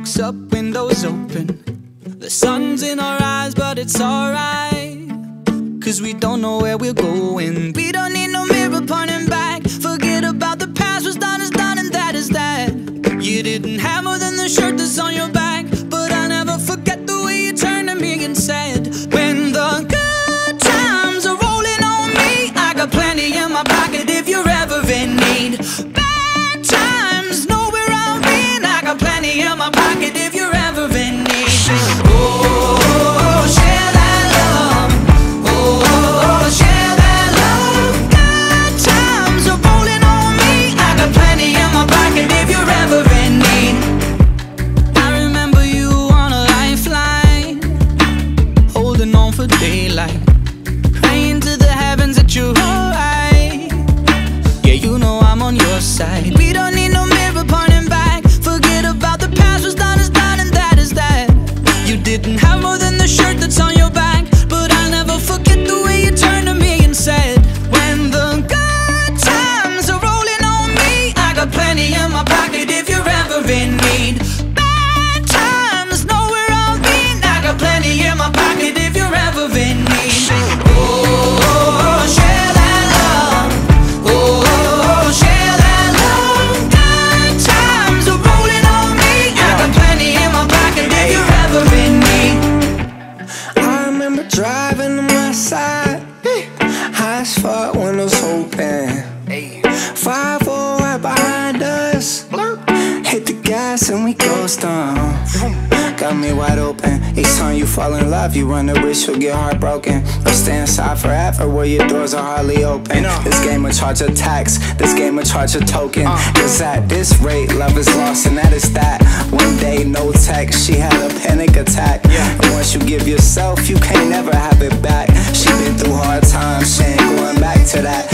Smoke's up, windows open. The sun's in our eyes, but it's alright. Cause we don't know where we're going. We don't need side. fuck when was open. Five four right behind us. Hit the gas and we ghost on. Got me wide open. Each time you fall in love, you run the risk you'll get heartbroken. Or stay inside forever where your doors are hardly open. This game will charge a tax. This game will charge a token. Uh. Cause at this rate, love is lost and that is that. One day, no text. She had a panic attack. And once you give yourself, you can't never for that.